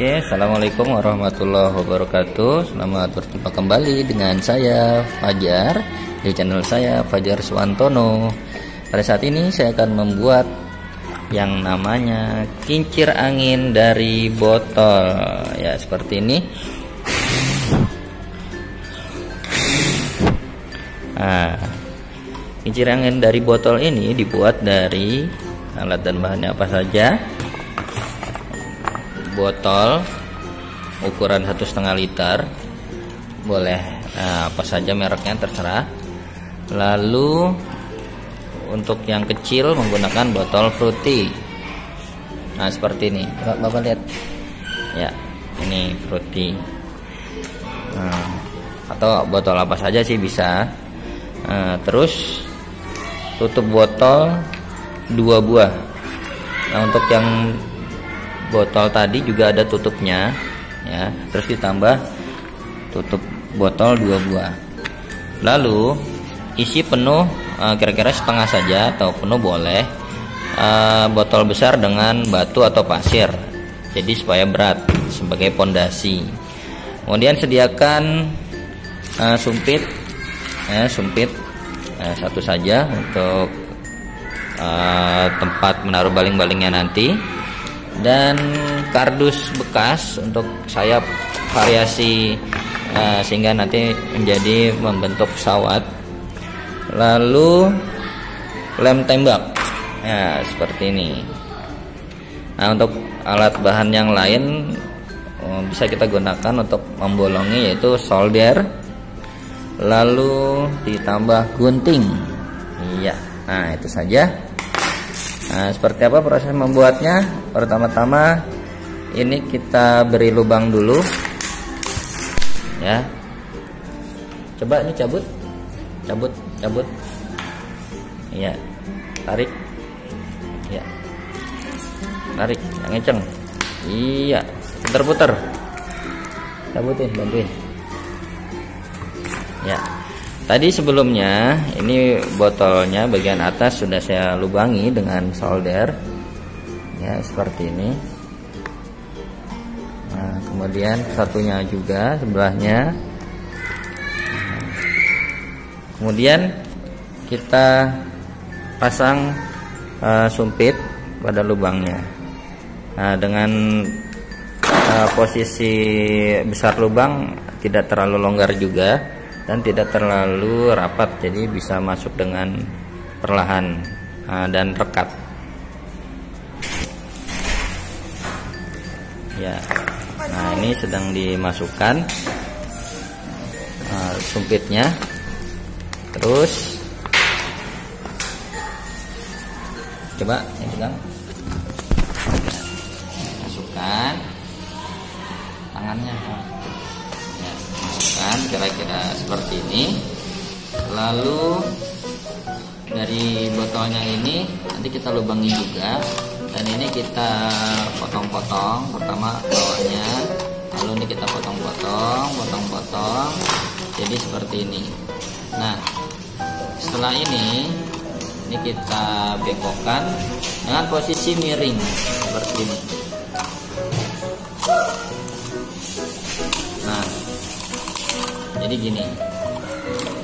Oke, Assalamualaikum warahmatullahi wabarakatuh. Selamat berjumpa kembali dengan saya Fajar Di channel saya Fajar Suwantono. Pada saat ini saya akan membuat Yang namanya kincir angin dari botol. Ya seperti ini. Nah, kincir angin dari botol ini dibuat dari alat dan bahannya apa saja botol ukuran satu setengah liter. Boleh nah, apa saja mereknya terserah. Lalu untuk yang kecil menggunakan botol fruity. Nah seperti ini. Bapak lihat. Ya ini fruity. Nah, atau botol apa saja sih bisa. Nah, terus tutup botol dua buah. Nah untuk yang botol tadi juga ada tutupnya ya. Terus ditambah tutup botol dua buah. Lalu isi penuh eh, kira-kira setengah saja atau penuh boleh uh, botol besar dengan batu atau pasir. Jadi supaya berat sebagai pondasi. Kemudian sediakan uh, sumpit ya sumpit satu saja untuk tempat menaruh baling-balingnya nanti dan kardus bekas untuk sayap variasi uh, sehingga nanti menjadi membentuk pesawat. Lalu lem tembak. Ya seperti ini. Nah untuk alat bahan yang lain uh, bisa kita gunakan untuk membolongi yaitu solder. Lalu ditambah gunting. Iya. Nah itu saja Nah, seperti apa proses membuatnya? Pertama-tama ini kita beri lubang dulu. Ya. Coba ini cabut. Cabut, cabut. Iya. Tarik. Iya. Tarik, yang kenceng. Iya, putar-putar. Cabutin, bantuin. Ya. Tadi sebelumnya ini botolnya bagian atas sudah saya lubangi dengan solder ya seperti ini. Nah, kemudian satunya juga sebelahnya. Kemudian kita pasang uh, sumpit pada lubangnya. Nah, dengan uh, posisi besar lubang tidak terlalu longgar juga dan tidak terlalu rapat jadi bisa masuk dengan perlahan uh, dan rekat. Ya. Nah ini sedang dimasukkan uh, sumpitnya. Terus coba yang pegang. Masukkan tangannya kira-kira seperti ini. Lalu dari botolnya ini nanti kita lubangi juga. Dan ini kita potong-potong. Pertama bawahnya. Lalu ini kita potong-potong potong-potong. Jadi seperti ini. Nah setelah ini ini kita bengkokkan dengan posisi miring. Seperti ini jadi gini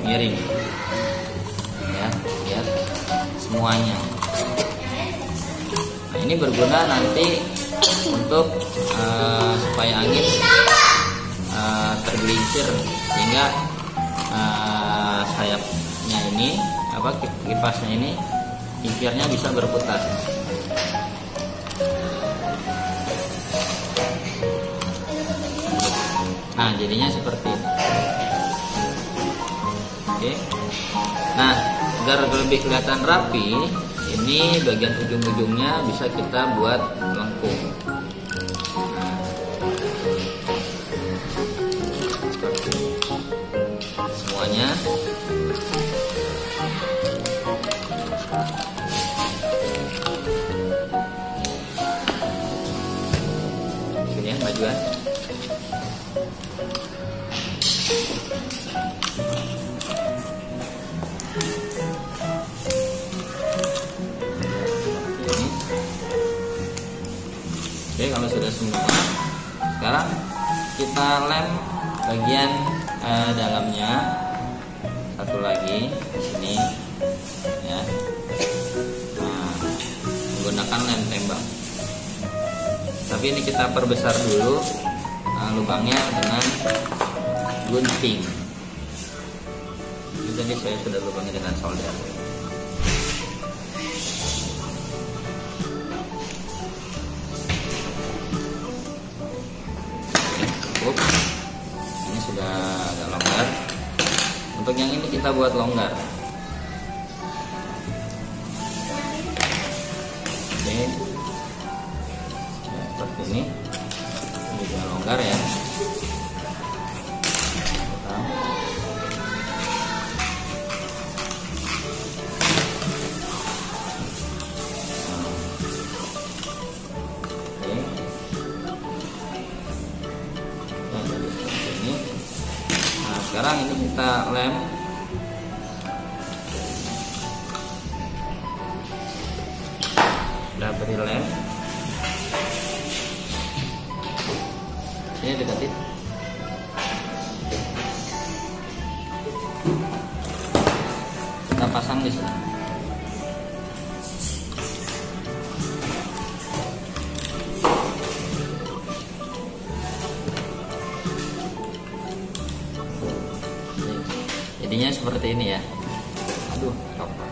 miring. Ya lihat semuanya. Nah ini berguna nanti untuk uh, supaya angin uh, tergelincir. Sehingga uh, sayapnya ini apa kipasnya ini kincirnya bisa berputar. Nah jadinya seperti ini Oke. Nah, agar lebih kelihatan rapi, ini bagian ujung-ujungnya bisa kita buat lengkung. Semuanya. Sini sudah semua. Sekarang kita lem bagian uh, dalamnya. Satu lagi di sini. Ya. Nah, menggunakan lem tembak. Tapi ini kita perbesar dulu uh, lubangnya dengan gunting. Jadi saya sudah lubangnya dengan solder untuk yang ini kita buat longgar lem. Udah beri lem. Ini dekatin jadinya seperti ini ya. Aduh copot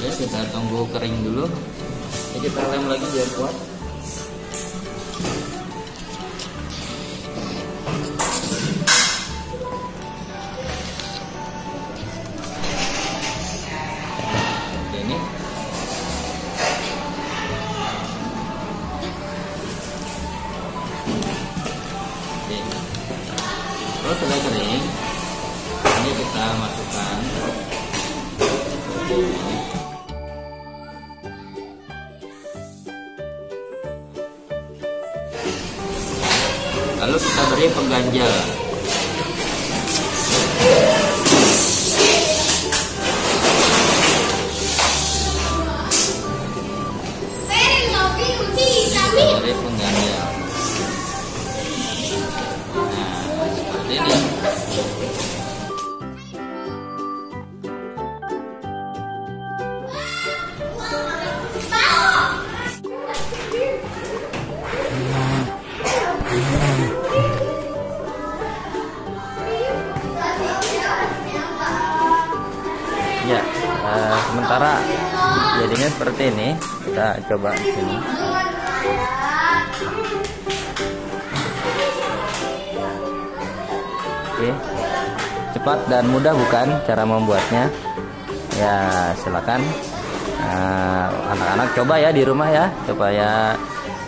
ya kita tunggu kering dulu. Ya kita lem lagi biar kuat terus sudah kering. Ini kita masukkan. Lalu kita beri pengganjal sementara jadinya seperti ini. Kita coba sini. Oke. Cepat dan mudah bukan cara membuatnya. Ya silakan. Anak-anak uh, coba ya di rumah ya. Supaya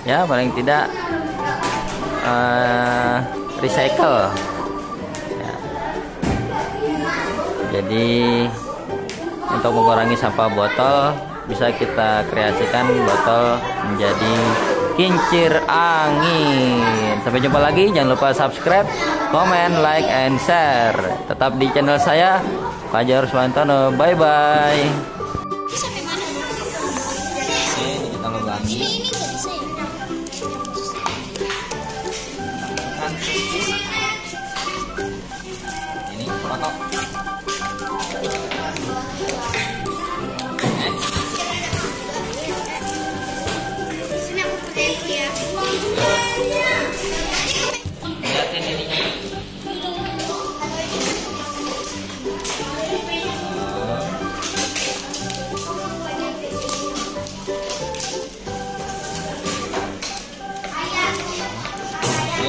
ya. Paling tidak uh, recycle. Ya. jadi untuk mengurangi sampah botol bisa kita kreasikan botol menjadi kincir angin. Sampai jumpa lagi jangan lupa subscribe comment like and share. Tetap di channel saya Fajar Ruswantono bye bye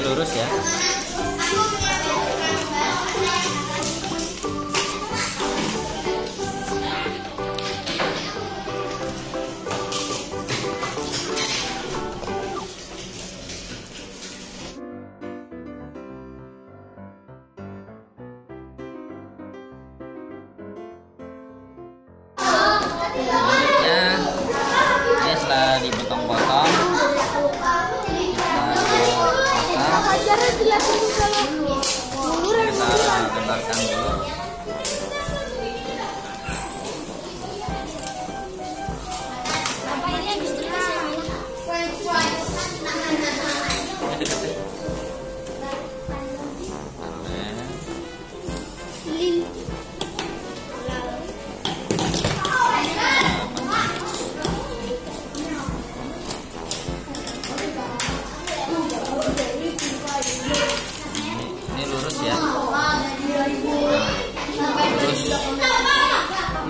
lurus ya. Nah, ini setelah dipotong-potong. Kita kita bentarkan dulu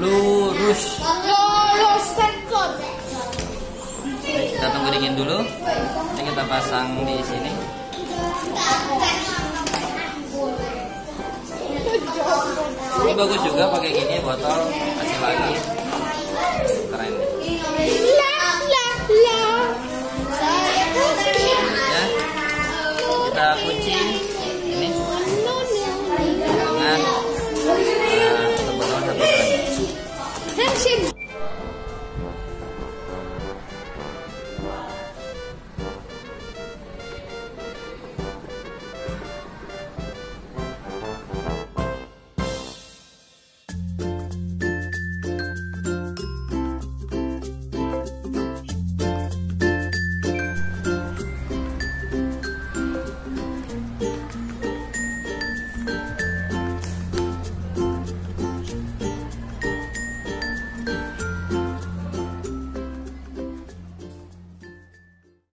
lurus. Lurus kita tunggu dingin dulu. Ini kita pasang di sini. Ini bagus juga pakai gini botol kasih lagi. Keren. Ya kita kunci